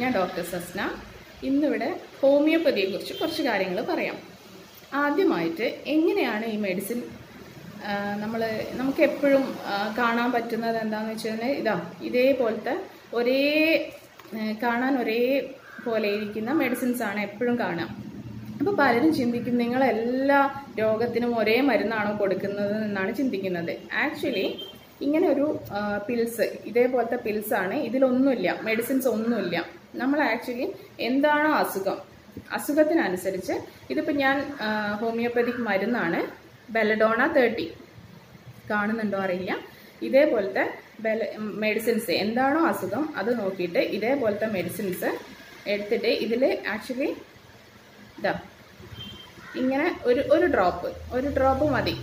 ഞാൻ ഡോക്ടർ സസ്ന. ഇന്നിവിടെ ഹോമിയോപ്പതിയെക്കുറിച്ച് കുറച്ച് കാര്യങ്ങൾ പറയാം. ആദ്യമായിട്ട് എങ്ങനെയാണ് ഈ മെഡിസിൻ നമ്മൾ നമുക്ക് എപ്പോഴും കാണാൻ പറ്റുന്നത് എന്താണെന്ന് വെച്ച് കഴിഞ്ഞാൽ ഇതാ ഇതേപോലത്തെ ഒരേ കാണാൻ ഒരേ പോലെ ഇരിക്കുന്ന മെഡിസിൻസ് ആണ് എപ്പോഴും കാണാം അപ്പോൾ പലരും ചിന്തിക്കും നിങ്ങൾ എല്ലാ രോഗത്തിനും ഒരേ മരുന്നാണോ കൊടുക്കുന്നത് എന്നാണ് ചിന്തിക്കുന്നത്. ആക്ച്വലി ഇങ്ങനെ ഒരു പിൽസ് ഇതേപോലത്തെ പിൽസാണ് ഇതിലൊന്നുമില്ല. മെഡിസിൻസ് ഒന്നുമില്ല. നമ്മൾ ആക്ച്വലി എന്താണോ അസുഖം. അസുഖത്തിനനുസരിച്ച് ഇതിപ്പോൾ ഞാൻ ഹോമിയോപ്പതിക് മരുന്നാണ്. ബെലഡോണ തേർട്ടി കാണുന്നുണ്ടോ അറിയില്ല. ഇതേപോലത്തെ ബെല മെഡിസിൻസ് എന്താണോ അസുഖം അത് നോക്കിയിട്ട് ഇതേപോലത്തെ മെഡിസിൻസ് എടുത്തിട്ട് ഇതിൽ ആക്ച്വലി ഇതാ. ഇങ്ങനെ ഒരു ഒരു ഡ്രോപ്പ് ഒരു ഡ്രോപ്പ് മതി.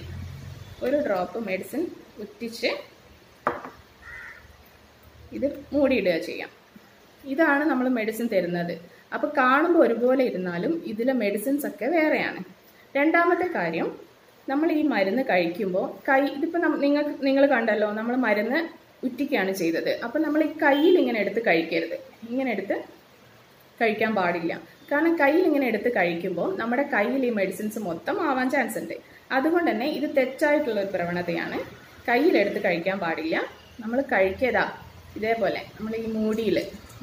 ഒരു ഡ്രോപ്പ് മെഡിസിൻ ഉറ്റിച്ച് ഇത് മൂടിയിടുക ചെയ്യാം. ഇതാണ് നമ്മൾ മെഡിസിൻ തരുന്നത്. അപ്പോൾ കാണുമ്പോൾ ഒരുപോലെ ഇരുന്നാലും ഇതിലെ മെഡിസിൻസ് ഒക്കെ വേറെയാണ്. രണ്ടാമത്തെ കാര്യം നമ്മൾ ഈ മരുന്ന് കഴിക്കുമ്പോൾ കൈ ഇതിപ്പോൾ നിങ്ങൾ നിങ്ങൾ കണ്ടല്ലോ നമ്മൾ മരുന്ന് ഉറ്റിക്കുകയാണ് ചെയ്തത്. അപ്പോൾ നമ്മൾ ഈ കയ്യിൽ ഇങ്ങനെ എടുത്ത് കഴിക്കരുത്. ഇങ്ങനെ എടുത്ത് കഴിക്കാൻ പാടില്ല. കാരണം കയ്യിൽ ഇങ്ങനെ എടുത്ത് കഴിക്കുമ്പോൾ നമ്മുടെ കയ്യിൽ ഈ മെഡിസിൻസ് മൊത്തം ആവാൻ ചാൻസ് ഉണ്ട്. അതുകൊണ്ട് തന്നെ ഇത് തെറ്റായിട്ടുള്ള ഒരു പ്രവണതയാണ്. കയ്യിലെടുത്ത് കഴിക്കാൻ പാടില്ല. നമ്മൾ കഴിക്കതാ. ഇതേപോലെ നമ്മൾ ഈ മൂടിയിൽ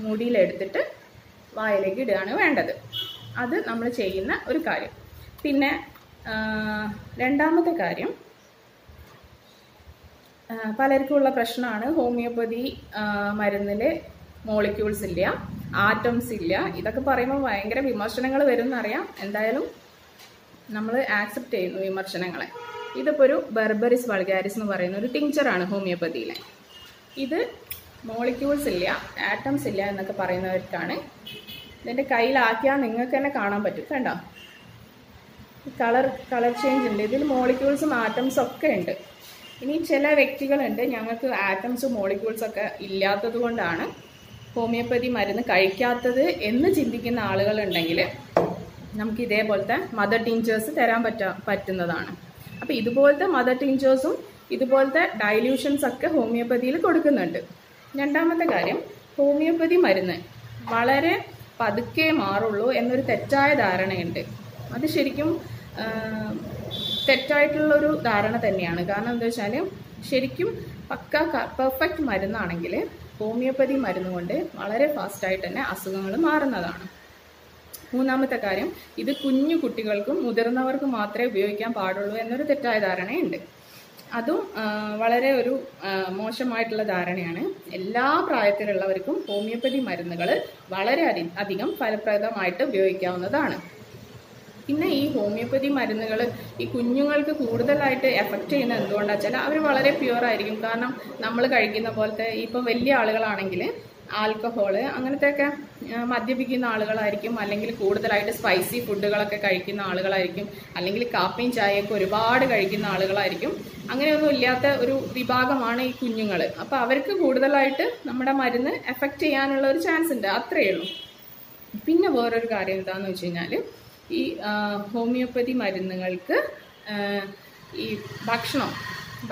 മൂടിയിലെടുത്തിട്ട് വായിലേക്ക് ഇടുകയാണ് വേണ്ടത്. അത് നമ്മൾ ചെയ്യുന്ന ഒരു കാര്യം. പിന്നെ രണ്ടാമത്തെ കാര്യം പലർക്കും ഉള്ള പ്രശ്നമാണ്. ഹോമിയോപ്പതി മരുന്നിൽ മോളിക്യൂൾസ് ഇല്ല ആറ്റംസ് ഇല്ല. ഇതൊക്കെ പറയുമ്പോൾ ഭയങ്കര വിമർശനങ്ങൾ വരും എന്നറിയാം എന്തായാലും നമ്മൾ ആക്സെപ്റ്റ് ചെയ്യുന്നു വിമർശനങ്ങളെ. ഇതിപ്പോൾ ഒരു ബെർബറിസ് വൾഗാരിസ് എന്ന് പറയുന്ന ഒരു ടിങ്ചറാണ് ഹോമിയോപ്പതിയിലെ ഇത് മോളിക്യൂൾസ് ഇല്ല ആറ്റംസ് ഇല്ല എന്നൊക്കെ പറയുന്നവർക്കാണ് ഇതിന്റെ കയ്യിലാക്കിയാൽ നിങ്ങൾക്ക് തന്നെ കാണാൻ പറ്റും കണ്ടോ? കളർ കളർ ചേഞ്ച് ഉണ്ട്. ഇതിൽ മോളിക്യൂൾസും ആറ്റംസും ഒക്കെ ഉണ്ട്. ഇനി ചില വ്യക്തികളുണ്ട് ഞങ്ങൾക്ക് ആറ്റംസും മോളിക്യൂൾസും ഒക്കെ ഇല്ലാത്തത് കൊണ്ടാണ് ഹോമിയോപ്പതി മരുന്ന് കഴിക്കാത്തത് എന്ന് ചിന്തിക്കുന്ന ആളുകളുണ്ടെങ്കിൽ നമുക്ക് ഇതേപോലത്തെ മദർ ടീഞ്ചേഴ്സ് തരാൻ പറ്റ പറ്റുന്നതാണ്. അപ്പോൾ ഇതുപോലത്തെ മദർ ടീഞ്ചേഴ്സും ഇതുപോലത്തെ ഡൈല്യൂഷൻസ് ഒക്കെ ഹോമിയോപ്പതിയിൽ കൊടുക്കുന്നുണ്ട്. രണ്ടാമത്തെ കാര്യം ഹോമിയോപ്പതി മരുന്ന് വളരെ പതുക്കെ മാറുള്ളൂ എന്നൊരു തെറ്റായ ധാരണയുണ്ട്. അത് ശരിക്കും തെറ്റായിട്ടുള്ളൊരു ധാരണ തന്നെയാണ്. കാരണം എന്താ വെച്ചാൽ ശരിക്കും പക്ക പെർഫെക്റ്റ് മരുന്നാണെങ്കിൽ ഹോമിയോപ്പതി മരുന്ന് കൊണ്ട് വളരെ ഫാസ്റ്റായിട്ട് തന്നെ അസുഖങ്ങൾ മാറുന്നതാണ്. മൂന്നാമത്തെ കാര്യം ഇത് കുഞ്ഞു കുട്ടികൾക്കും മുതിർന്നവർക്കും മാത്രമേ ഉപയോഗിക്കാൻ പാടുള്ളൂ എന്നൊരു തെറ്റായ ധാരണയുണ്ട്. അതും വളരെ ഒരു മോശമായിട്ടുള്ള ധാരണയാണ്. എല്ലാ പ്രായത്തിലുള്ളവർക്കും ഹോമിയോപ്പതി മരുന്നുകൾ വളരെ അധി- അധികം ഫലപ്രദമായിട്ട് ഉപയോഗിക്കാവുന്നതാണ്. പിന്നെ ഈ ഹോമിയോപ്പതി മരുന്നുകൾ ഈ കുഞ്ഞുങ്ങൾക്ക് കൂടുതലായിട്ട് എഫക്റ്റ് ചെയ്യുന്നത് എന്തുകൊണ്ടാണെന്ന് വെച്ചാൽ അവർ വളരെ പ്യുവർ ആയിരിക്കും. കാരണം നമ്മൾ കഴിക്കുന്ന പോലത്തെ ഇപ്പം വലിയ ആളുകളാണെങ്കിൽ ആൽക്കഹോൾ അങ്ങനത്തെയൊക്കെ മദ്യപിക്കുന്ന ആളുകളായിരിക്കും അല്ലെങ്കിൽ കൂടുതലായിട്ട് സ്പൈസി ഫുഡുകളൊക്കെ കഴിക്കുന്ന ആളുകളായിരിക്കും അല്ലെങ്കിൽ കാപ്പിയും ചായയൊക്കെ ഒരുപാട് കഴിക്കുന്ന ആളുകളായിരിക്കും. അങ്ങനെയൊന്നും ഇല്ലാത്ത ഒരു വിഭാഗമാണ് ഈ കുഞ്ഞുങ്ങൾ അപ്പോൾ അവർക്ക് കൂടുതലായിട്ട് നമ്മുടെ മരുന്ന് എഫക്റ്റ് ചെയ്യാനുള്ള ഒരു ചാൻസ് ഉണ്ട്. അത്രയേ ഉള്ളൂ. പിന്നെ വേറൊരു കാര്യം എന്താണെന്ന് വെച്ച് കഴിഞ്ഞാൽ ഈ ഹോമിയോപ്പതി മരുന്നുകൾക്ക് ഈ ഭക്ഷണം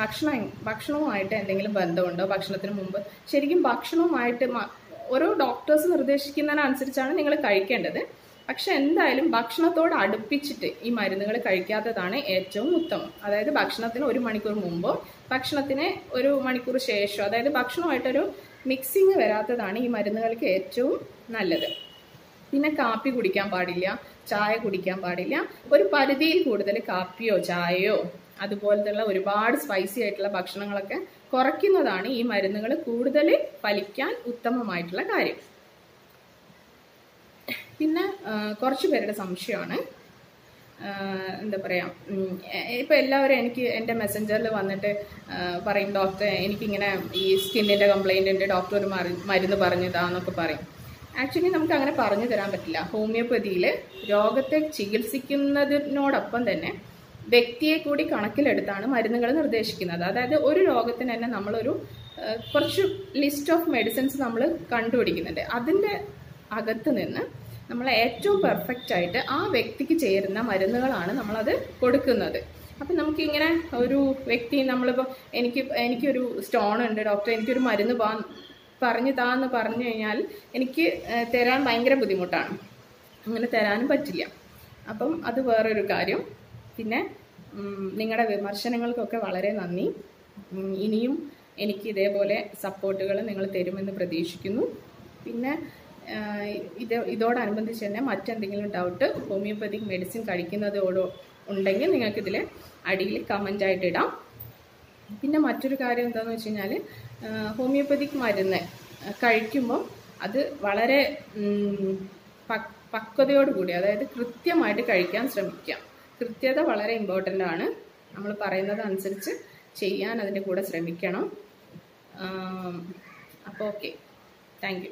ഭക്ഷണം ഭക്ഷണവുമായിട്ട് എന്തെങ്കിലും ബന്ധമുണ്ടോ? ഭക്ഷണത്തിന് മുമ്പ്? ശരിക്കും ഭക്ഷണവുമായിട്ട് ഓരോ ഡോക്ടേഴ്സ് നിർദ്ദേശിക്കുന്നതിനനുസരിച്ചാണ് നിങ്ങൾ കഴിക്കേണ്ടത്. പക്ഷെ എന്തായാലും ഭക്ഷണത്തോട് അടുപ്പിച്ചിട്ട് ഈ മരുന്നുകൾ കഴിക്കാത്തതാണ് ഏറ്റവും ഉത്തമം. അതായത് ഭക്ഷണത്തിന് ഒരു മണിക്കൂർ മുമ്പോ ഭക്ഷണത്തിന് ഒരു മണിക്കൂർ ശേഷമോ അതായത് ഭക്ഷണമായിട്ടൊരു മിക്സിങ് വരാത്തതാണ് ഈ മരുന്നുകൾക്ക് ഏറ്റവും നല്ലത്. പിന്നെ കാപ്പി കുടിക്കാൻ പാടില്ല ചായ കുടിക്കാൻ പാടില്ല. ഒരു പരിധിയിൽ കൂടുതൽ കാപ്പിയോ ചായയോ അതുപോലത്തുള്ള ഒരുപാട് സ്പൈസി ആയിട്ടുള്ള ഭക്ഷണങ്ങളൊക്കെ കുറയ്ക്കുന്നതാണ് ഈ മരുന്നുകൾ കൂടുതൽ ഫലിക്കാൻ ഉത്തമമായിട്ടുള്ള കാര്യം. പിന്നെ കുറച്ച് പേരുടെ സംശയമാണ്. എന്താ പറയുക ഇപ്പൊ എല്ലാവരും എനിക്ക് എന്റെ മെസ്സഞ്ചറിൽ വന്നിട്ട് പറയും ഡോക്ടർ എനിക്കിങ്ങനെ ഈ സ്കിന്നിന്റെ കംപ്ലൈന്റ് ഉണ്ട് ഡോക്ടർ ഒരു മരു- മരുന്ന് പറഞ്ഞതാന്നൊക്കെ പറയും. ആക്ച്വലി നമുക്ക് അങ്ങനെ പറഞ്ഞു തരാൻ പറ്റില്ല. ഹോമിയോപ്പതിയിൽ രോഗത്തെ ചികിത്സിക്കുന്നതിനോടൊപ്പം തന്നെ വ്യക്തിയെ കൂടി കണക്കിലെടുത്താണ് മരുന്നുകൾ നിർദ്ദേശിക്കുന്നത്. അതായത് ഒരു രോഗത്തിന് തന്നെ നമ്മളൊരു കുറച്ച് ലിസ്റ്റ് ഓഫ് മെഡിസിൻസ് നമ്മൾ കണ്ടുപിടിക്കുന്നുണ്ട്. അതിന്റെ അകത്ത് നിന്ന് നമ്മൾ ഏറ്റവും പെർഫെക്റ്റ് ആയിട്ട് ആ വ്യക്തിക്ക് ചേരുന്ന മരുന്നുകളാണ് നമ്മളത് കൊടുക്കുന്നത്. അപ്പം നമുക്കിങ്ങനെ ഒരു വ്യക്തി നമ്മളിപ്പോൾ എനിക്ക് എനിക്കൊരു സ്റ്റോൺ ഉണ്ട് ഡോക്ടർ എനിക്കൊരു മരുന്ന് പാ പറഞ്ഞു താന്ന് പറഞ്ഞു കഴിഞ്ഞാൽ എനിക്ക് തരാൻ ഭയങ്കര ബുദ്ധിമുട്ടാണ്. അങ്ങനെ തരാനും പറ്റില്ല. അപ്പം അത് വേറൊരു കാര്യം. പിന്നെ നിങ്ങളുടെ വിമർശനങ്ങൾക്കൊക്കെ വളരെ നന്ദി. ഇനിയും എനിക്ക് ഇതേപോലെ സപ്പോർട്ടുകൾ നിങ്ങൾ തരുമെന്ന് പ്രതീക്ഷിക്കുന്നു. പിന്നെ ഇത് ഇതോടനുബന്ധിച്ച് തന്നെ മറ്റെന്തെങ്കിലും ഡൗട്ട് ഹോമിയോപ്പതിക് മെഡിസിൻ കഴിക്കുന്നതോടോ ഉണ്ടെങ്കിൽ നിങ്ങൾക്കിതിൽ അടിയിൽ കമന്റായിട്ട് ഇടാം. പിന്നെ മറ്റൊരു കാര്യം എന്താണെന്ന് വെച്ച് കഴിഞ്ഞാൽ ഹോമിയോപ്പതിക് മരുന്ന് കഴിക്കുമ്പോൾ അത് വളരെ പക്വതയോടുകൂടി അതായത് കൃത്യമായിട്ട് കഴിക്കാൻ ശ്രമിക്കുക കൃത്യത വളരെ ഇമ്പോർട്ടന്റ് ആണ്. നമ്മൾ പറയുന്നത് അനുസരിച്ച് ചെയ്യാൻ അതിന്റെ കൂടെ ശ്രമിക്കണം. അപ്പോൾ ഓക്കെ താങ്ക്